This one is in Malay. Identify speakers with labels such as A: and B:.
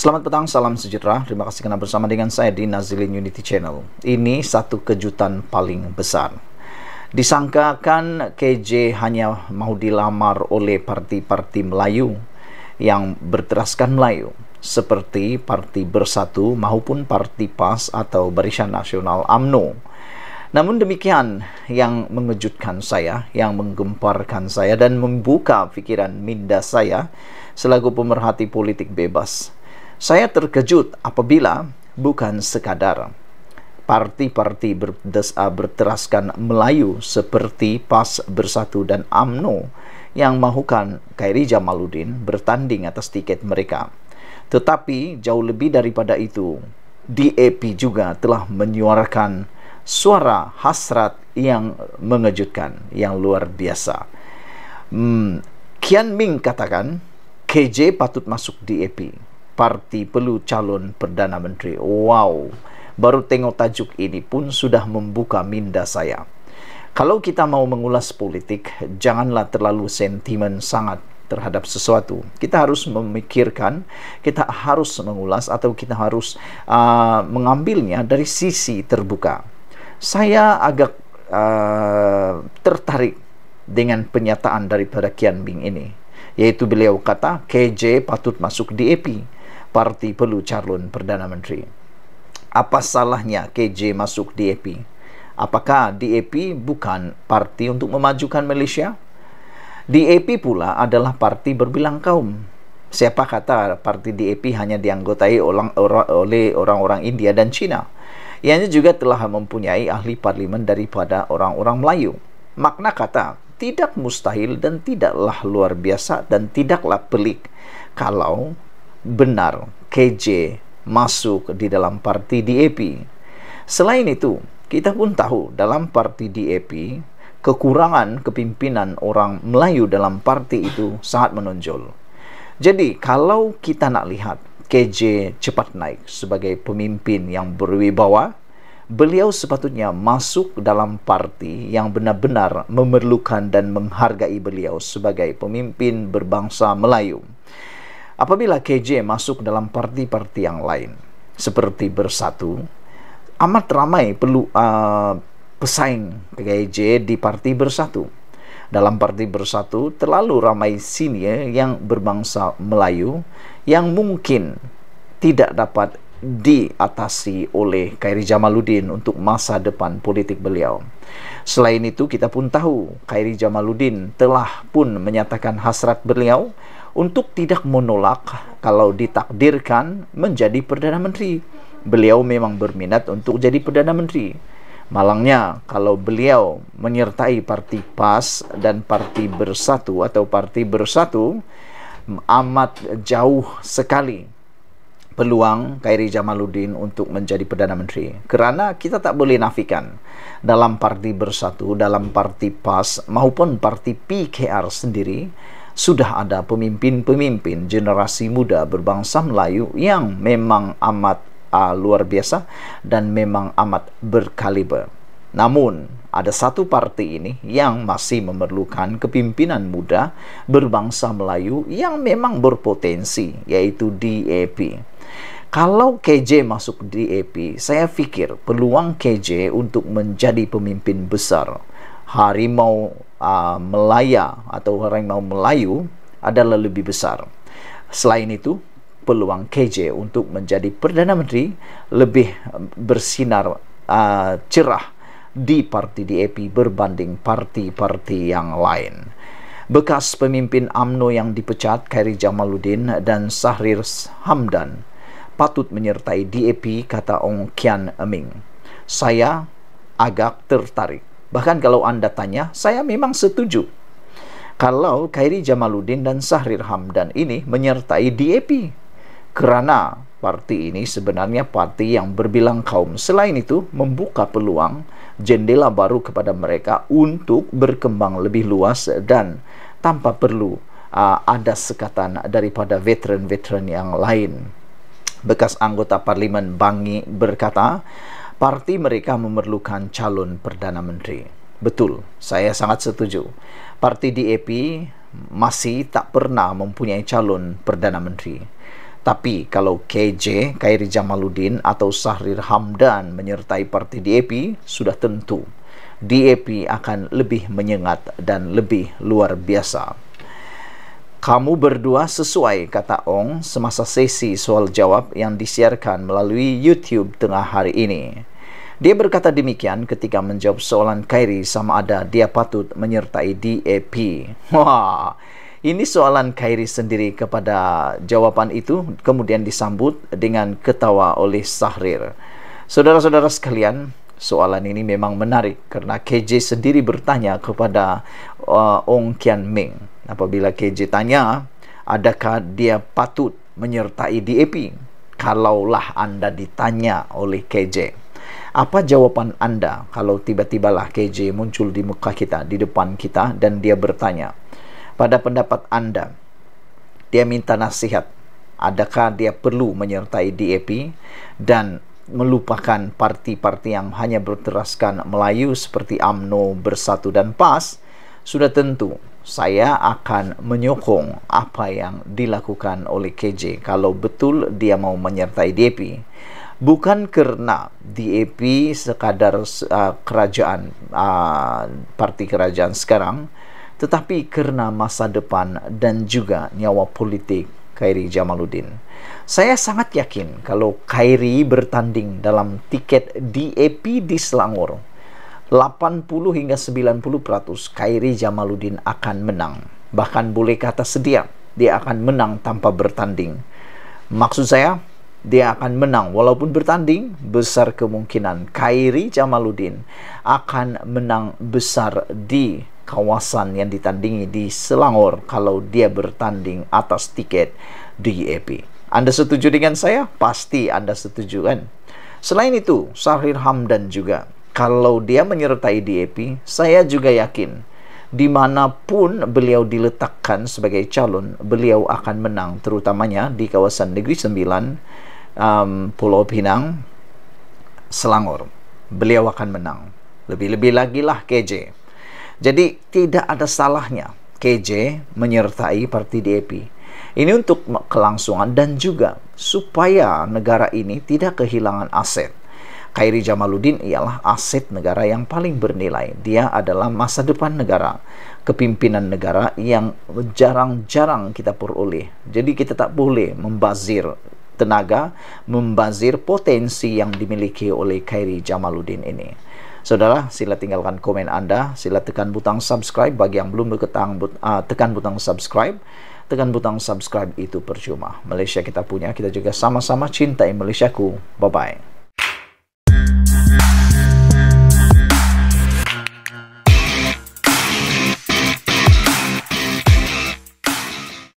A: Selamat petang, salam sejahtera. Terima kasih kerana bersama dengan saya di Nazilin Unity Channel. Ini satu kejutan paling besar. Disangkakan KJ hanya mahu dilamar oleh parti-parti Melayu yang berteraskan Melayu seperti Parti Bersatu maupun Parti PAS atau Barisan Nasional AMNO. Namun demikian yang mengejutkan saya, yang menggemparkan saya dan membuka fikiran minda saya selaku pemerhati politik bebas. Saya terkejut apabila bukan sekadar parti-parti ah, berteraskan Melayu seperti PAS Bersatu dan AMNO yang mahukan Khairi Jamaluddin bertanding atas tiket mereka. Tetapi jauh lebih daripada itu, DAP juga telah menyuarakan suara hasrat yang mengejutkan, yang luar biasa. Hmm, Kian Ming katakan, KJ patut masuk DAP parti perlu calon Perdana Menteri. Wow, baru tengok tajuk ini pun sudah membuka minda saya. Kalau kita mau mengulas politik, janganlah terlalu sentimen sangat terhadap sesuatu. Kita harus memikirkan, kita harus mengulas atau kita harus uh, mengambilnya dari sisi terbuka. Saya agak uh, tertarik dengan penyataan daripada Kian Bing ini, yaitu beliau kata KJ patut masuk DAP parti perlu calon Perdana Menteri. Apa salahnya KJ masuk DAP? Apakah DAP bukan parti untuk memajukan Malaysia? DAP pula adalah parti berbilang kaum. Siapa kata parti DAP hanya dianggotai oleh orang-orang India dan China? Ianya juga telah mempunyai ahli parlimen daripada orang-orang Melayu. Makna kata, tidak mustahil dan tidaklah luar biasa dan tidaklah pelik kalau benar KJ masuk di dalam parti DAP. Selain itu, kita pun tahu dalam parti DAP, kekurangan kepimpinan orang Melayu dalam parti itu sangat menonjol. Jadi, kalau kita nak lihat KJ cepat naik sebagai pemimpin yang berwibawa, beliau sepatutnya masuk dalam parti yang benar-benar memerlukan dan menghargai beliau sebagai pemimpin berbangsa Melayu. Apabila KJ masuk dalam parti-parti yang lain seperti Bersatu, amat ramai perlu uh, pesaing KJ di parti Bersatu. Dalam parti Bersatu terlalu ramai senior yang berbangsa Melayu yang mungkin tidak dapat diatasi oleh Khairi Jamaluddin untuk masa depan politik beliau. Selain itu, kita pun tahu Khairi Jamaluddin telah pun menyatakan hasrat beliau untuk tidak menolak kalau ditakdirkan menjadi Perdana Menteri. Beliau memang berminat untuk jadi Perdana Menteri. Malangnya kalau beliau menyertai parti PAS dan parti Bersatu atau parti Bersatu amat jauh sekali peluang Khairi Jamaluddin untuk menjadi Perdana Menteri. Kerana kita tak boleh nafikan dalam parti Bersatu, dalam parti PAS maupun parti PKR sendiri sudah ada pemimpin-pemimpin generasi muda berbangsa Melayu yang memang amat uh, luar biasa dan memang amat berkaliber. Namun, ada satu parti ini yang masih memerlukan kepimpinan muda berbangsa Melayu yang memang berpotensi, yaitu DAP. Kalau KJ masuk DAP, saya fikir peluang KJ untuk menjadi pemimpin besar harimau uh, Melaya atau harimau Melayu adalah lebih besar. Selain itu, peluang KJ untuk menjadi Perdana Menteri lebih bersinar uh, cerah di parti DAP berbanding parti-parti yang lain. Bekas pemimpin AMNO yang dipecat Khairi Jamaluddin dan Sahrir Hamdan patut menyertai DAP kata Ong Kian Eming. Saya agak tertarik Bahkan kalau anda tanya, saya memang setuju. Kalau Khairi Jamaluddin dan Sahrir Hamdan ini menyertai DAP. Kerana parti ini sebenarnya parti yang berbilang kaum. Selain itu, membuka peluang jendela baru kepada mereka untuk berkembang lebih luas dan tanpa perlu uh, ada sekatan daripada veteran-veteran yang lain. Bekas anggota parlimen Bangi berkata, parti mereka memerlukan calon Perdana Menteri. Betul, saya sangat setuju. Parti DAP masih tak pernah mempunyai calon Perdana Menteri. Tapi kalau KJ, Khairi Jamaluddin atau Sahrir Hamdan menyertai parti DAP, sudah tentu DAP akan lebih menyengat dan lebih luar biasa. Kamu berdua sesuai, kata Ong semasa sesi soal jawab yang disiarkan melalui YouTube tengah hari ini. Dia berkata demikian ketika menjawab soalan Khairi sama ada dia patut menyertai DAP. Wah, ini soalan Khairi sendiri kepada jawaban itu kemudian disambut dengan ketawa oleh Sahrir. Saudara-saudara sekalian, soalan ini memang menarik kerana KJ sendiri bertanya kepada uh, Ong Kian Ming. Apabila KJ tanya, adakah dia patut menyertai DAP? Kalaulah anda ditanya oleh KJ. Apa jawapan anda kalau tiba-tibalah KJ muncul di muka kita, di depan kita dan dia bertanya, pada pendapat anda, dia minta nasihat, adakah dia perlu menyertai DAP dan melupakan parti-parti yang hanya berteraskan Melayu seperti AMNO, Bersatu dan PAS, sudah tentu saya akan menyokong apa yang dilakukan oleh KJ kalau betul dia mau menyertai DAP bukan kerana DAP sekadar uh, kerajaan uh, parti kerajaan sekarang tetapi kerana masa depan dan juga nyawa politik Khairi Jamaluddin. Saya sangat yakin kalau Khairi bertanding dalam tiket DAP di Selangor 80 hingga 90% Khairi Jamaluddin akan menang. Bahkan boleh kata sedia dia akan menang tanpa bertanding. Maksud saya, dia akan menang walaupun bertanding besar kemungkinan Khairi Jamaluddin akan menang besar di kawasan yang ditandingi di Selangor kalau dia bertanding atas tiket DAP. Anda setuju dengan saya? Pasti Anda setuju kan? Selain itu, Sahrir Hamdan juga kalau dia menyertai DAP, saya juga yakin di mana pun beliau diletakkan sebagai calon, beliau akan menang terutamanya di kawasan Negeri Sembilan um, Pulau Pinang, Selangor. Beliau akan menang. Lebih-lebih lagi lah KJ. Jadi tidak ada salahnya KJ menyertai parti DAP. Ini untuk kelangsungan dan juga supaya negara ini tidak kehilangan aset. Khairi Jamaluddin ialah aset negara yang paling bernilai. Dia adalah masa depan negara, kepimpinan negara yang jarang-jarang kita peroleh. Jadi kita tak boleh membazir tenaga membazir potensi yang dimiliki oleh Khairi Jamaluddin ini. Saudara, sila tinggalkan komen anda, sila tekan butang subscribe bagi yang belum berketang but, uh, tekan butang subscribe. Tekan butang subscribe itu percuma. Malaysia kita punya, kita juga sama-sama cintai Malaysiaku. Bye-bye.